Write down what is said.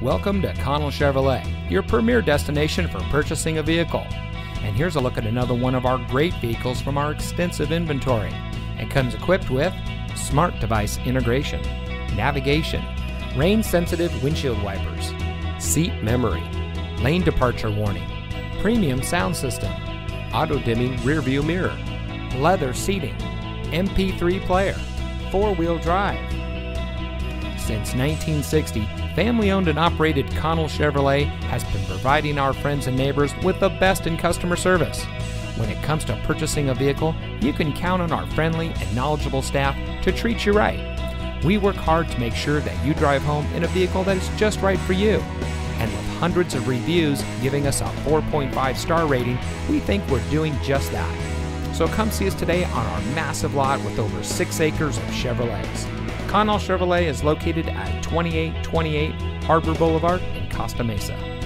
Welcome to Connell Chevrolet, your premier destination for purchasing a vehicle. And here's a look at another one of our great vehicles from our extensive inventory. It comes equipped with smart device integration, navigation, rain sensitive windshield wipers, seat memory, lane departure warning, premium sound system, auto dimming rear view mirror, leather seating, MP3 player, four wheel drive. Since 1960, family owned and operated Connell Chevrolet has been providing our friends and neighbors with the best in customer service. When it comes to purchasing a vehicle, you can count on our friendly and knowledgeable staff to treat you right. We work hard to make sure that you drive home in a vehicle that is just right for you. And with hundreds of reviews giving us a 4.5 star rating, we think we're doing just that. So come see us today on our massive lot with over 6 acres of Chevrolets. Connell Chevrolet is located at 2828 Harbor Boulevard in Costa Mesa.